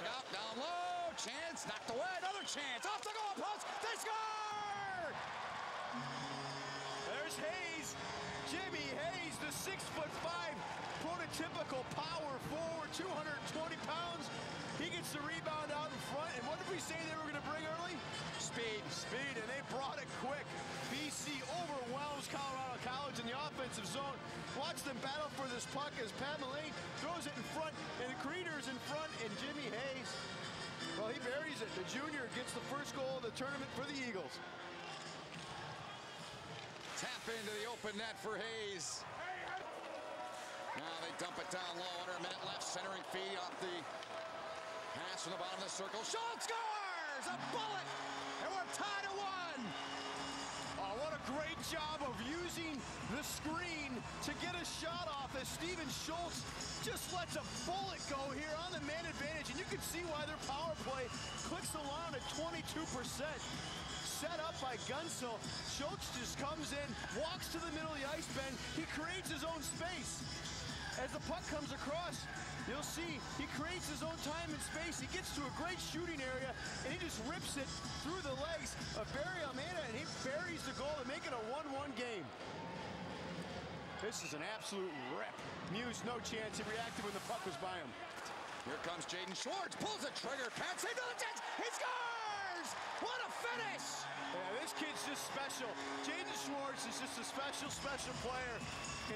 Look out, down low, chance, knocked away, another chance, off the goal post, they score! There's Hayes, Jimmy Hayes, the six foot five, prototypical power forward, 220 pounds. He gets the rebound out in front, and what did we say they were gonna bring early? Speed. Speed, and they brought it quick. BC overwhelms Colorado in the offensive zone. Watch them battle for this puck as Pat Mullane throws it in front, and the Kreider's in front, and Jimmy Hayes, well, he buries it. The junior gets the first goal of the tournament for the Eagles. Tap into the open net for Hayes. Now they dump it down low, under a minute left, centering feed off the pass from the bottom of the circle. Schultz scores! A bullet! And we're tied at one! Great job of using the screen to get a shot off as Stephen Schultz just lets a bullet go here on the man advantage. And you can see why their power play clicks along at 22%. Set up by Guentzel. Schultz just comes in, walks to the middle of the ice bend. He creates his own space. As the puck comes across, you'll see he creates his own time and space. He gets to a great shooting area, and he just rips it through the legs of Barry Almeida, and he buries the goal to make it a 1-1 game. This is an absolute rip. Muse, no chance. He reacted when the puck was by him. Here comes Jaden Schwartz, pulls the trigger, Pat saved the chance, he scores! What a finish! Yeah, this kid's just special. Jaden Schwartz is just a special, special player,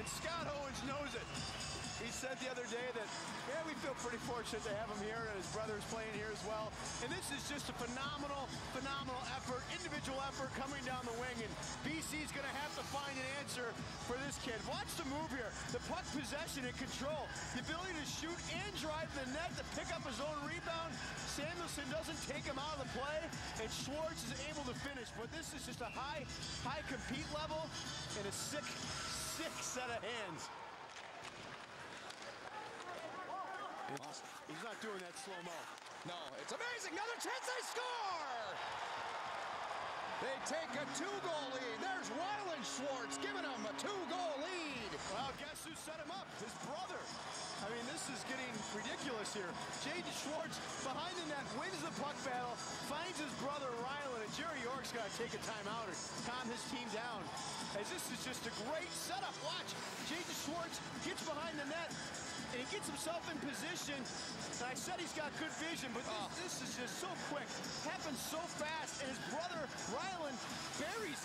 and Scott Owens knows it. He said the other day that, yeah, we feel pretty fortunate to have him here, and his brother is playing here as well. And this is just a phenomenal, phenomenal effort, individual effort coming down the wing, and BC's going to have to find an answer for this kid. Watch the move here. The puck possession and control. The ability to shoot and drive the net to pick up his own rebound. Samuelsson doesn't take him out of the play, and Schwartz is able to finish. But this is just a high, high compete level and a sick, sick set of hands. He's not doing that slow-mo. No, it's amazing. Another chance they score! They take a two-goal lead. There's Rylan Schwartz giving them a two-goal lead. Well, guess who set him up? His brother. I mean, this is getting ridiculous here. Jaden Schwartz behind the net, wins the puck battle, finds his brother Rylan, and Jerry York's got to take a timeout or calm his team down. As this is just a great setup. Watch, Jaden Schwartz gets behind the net, and he gets himself in position. And I said he's got good vision, but this, oh. this is just so quick. Happens so fast,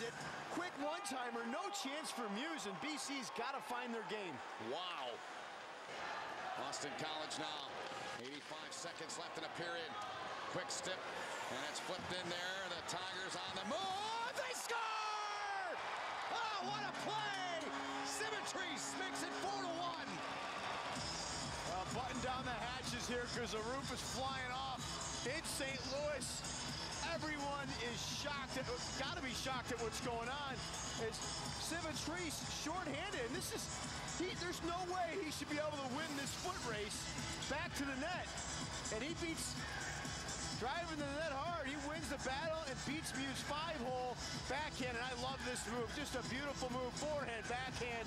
it. Quick one-timer, no chance for Muse, and BC's got to find their game. Wow. Boston College now. 85 seconds left in a period. Quick step, and it's flipped in there. The Tigers on the move. They score! Oh, what a play! Civitarese makes it 4 to 1. Uh, button down the hatches here because the roof is flying off in St. Louis. Everyone is shocked, at, uh, gotta be shocked at what's going on. It's Civitarese shorthanded, and this is, he, there's no way he should be able to win this foot race back to the net. And he beats, driving the net hard, he wins the battle and beats Muse five-hole backhand, and I love this move. Just a beautiful move, forehand, backhand.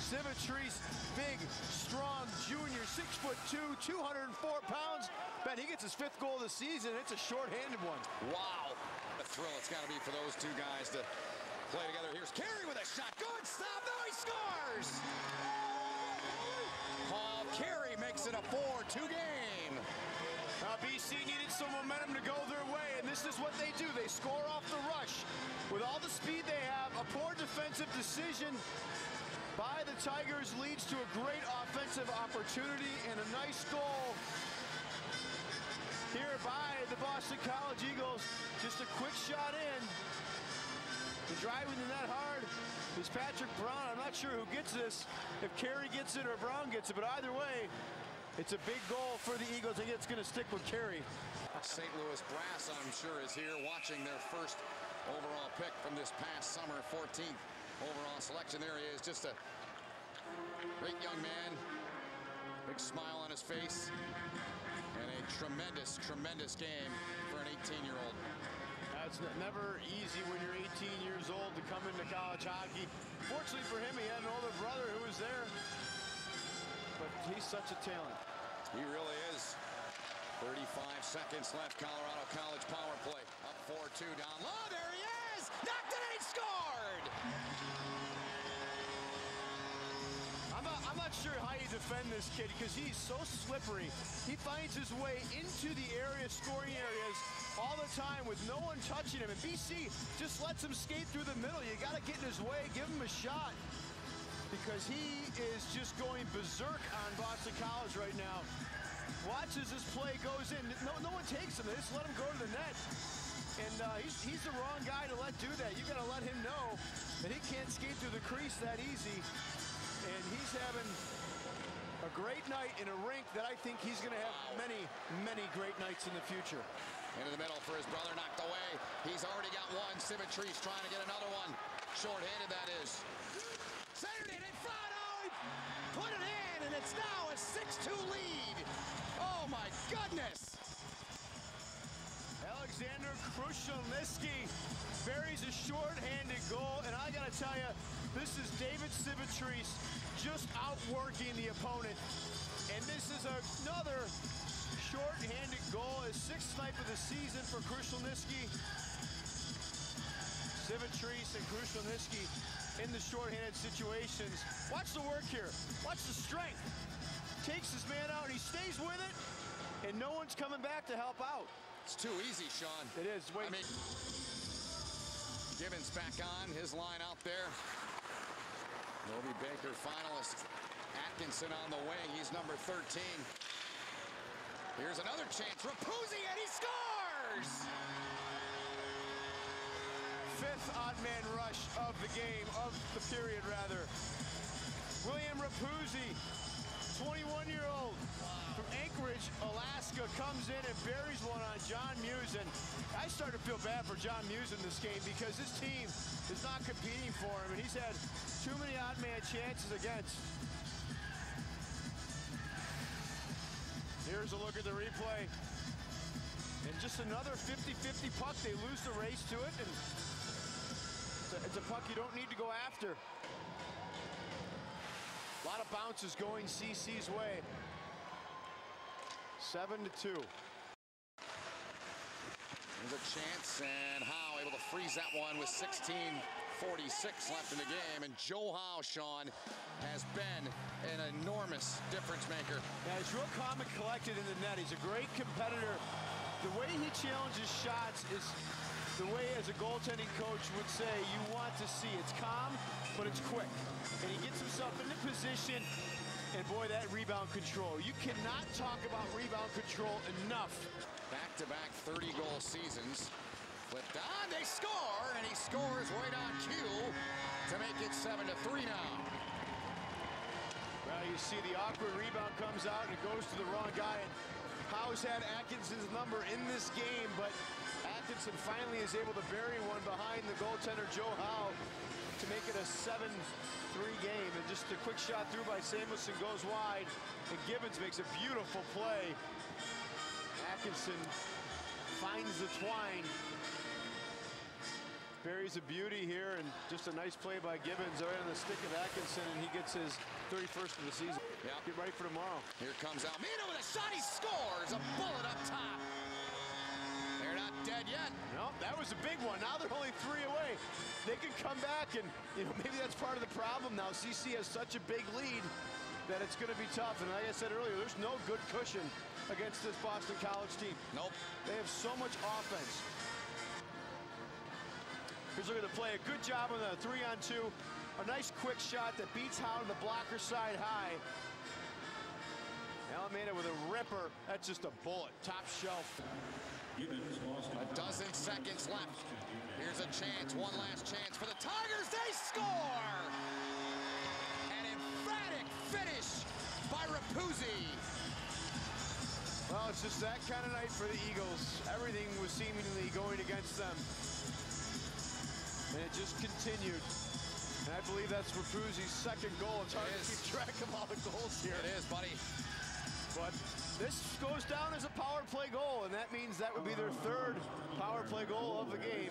Civitarese, big, strong junior, six foot two, 204 pounds. Bet he gets his fifth goal of the season. It's a short-handed one. Wow. A thrill it's got to be for those two guys to play together. Here's Carey with a shot. Good stop. Now he scores. Paul Carey makes it a 4-2 game. Now BC needed some momentum to go their way, and this is what they do. They score off the rush. With all the speed they have, a poor defensive decision by the Tigers leads to a great offensive opportunity and a nice goal here by the Boston College Eagles. Just a quick shot in. The driving the net hard is Patrick Brown. I'm not sure who gets this, if Carey gets it or Brown gets it, but either way, it's a big goal for the Eagles. I think it's going to stick with Carey. St. Louis Brass, I'm sure, is here watching their first overall pick from this past summer, 14th overall selection. There he is, just a great young man, big smile on his face, and a tremendous, tremendous game for an 18-year-old. It's never easy when you're 18 years old to come into college hockey. Fortunately for him, he had an older brother who was there, he's such a talent. He really is. 35 seconds left. Colorado College power play. Up 4-2 down low. There he is. Knocked it and he scored. I'm not, I'm not sure how you defend this kid because he's so slippery. He finds his way into the area, scoring areas all the time with no one touching him. And BC just lets him skate through the middle. You got to get in his way, give him a shot because he is just going berserk on Boston College right now. Watches this play goes in. No, no one takes him. They just let him go to the net. And uh, he's, he's the wrong guy to let do that. You got to let him know that he can't skate through the crease that easy. And he's having a great night in a rink that I think he's going to have many, many great nights in the future. Into the middle for his brother, knocked away. He's already got one. Civitarese trying to get another one. Short-handed, that is. Centered Krushelnyski buries a short-handed goal, and I got to tell you, this is David Civitarese just outworking the opponent. And this is another short-handed goal, his sixth snipe of the season for Krushelnyski. Civitarese and Krushelnyski in the short-handed situations. Watch the work here. Watch the strength. Takes his man out, and he stays with it, and no one's coming back to help out. It's too easy, Sean. It is. Wait. I mean, Gibbons back on, his line out there. Hobey Baker finalist. Atkinson on the wing. He's number 13. Here's another chance. Rapuzzi, and he scores! Fifth odd man rush of the game, of the period, rather. William Rapuzzi, 21-year-old from Anchorage, Alaska, comes in and buries one on John Muse. I started to feel bad for John Muse in this game because his team is not competing for him, and he's had too many odd man chances against. Here's a look at the replay. And just another 50-50 puck. They lose the race to it, and it's a, it's a puck you don't need to go after. A lot of bounces going CC's way. Seven to two. There's a chance, and Howe able to freeze that one with 16.46 left in the game. And Joe Howe, Sean, has been an enormous difference maker. Yeah, he's real calm and collected in the net. He's a great competitor. The way he challenges shots is the way, as a goaltending coach would say, you want to see. It's calm, but it's quick. And he gets himself into position, and boy, that rebound control. You cannot talk about rebound control enough. Back-to-back 30-goal seasons. Flipped on, ah, they score, and he scores right on cue to make it 7 to 3 now. Well, you see the awkward rebound comes out and it goes to the wrong guy. And Howe's had Atkinson's number in this game, but Atkinson finally is able to bury one behind the goaltender Joe Howe to make it a 7-3 game. And just a quick shot through by Samuelsson goes wide, and Gibbons makes a beautiful play. Atkinson finds the twine. Buries a beauty here, and just a nice play by Gibbons right on the stick of Atkinson, and he gets his 31st of the season. Yeah. Get ready for tomorrow. Here comes Almeida with a shot. He scores. A bullet up top. Was a big one. Now they're only three away. They can come back, and you know maybe that's part of the problem now. CC has such a big lead that it's going to be tough. And like I said earlier, there's no good cushion against this Boston College team. Nope. They have so much offense. Here's a look at the play. A good job on the three on two. A nice quick shot that beats to the blocker side high. Almeida with a ripper. That's just a bullet. Top shelf. A dozen seconds left. Here's a chance. One last chance for the Tigers. They score! An emphatic finish by Rapuzzi. Well, it's just that kind of night for the Eagles. Everything was seemingly going against them. And it just continued. And I believe that's Rapuzzi's second goal. It's hard It to keep track of all the goals here. It is, buddy. But this goes down as a power play goal, and that means that would be their third power play goal of the game.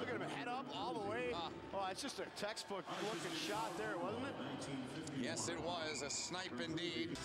Look at him head up all the way. Ah. oh, it's just a textbook looking shot there, wasn't it? Yes, it was a snipe indeed.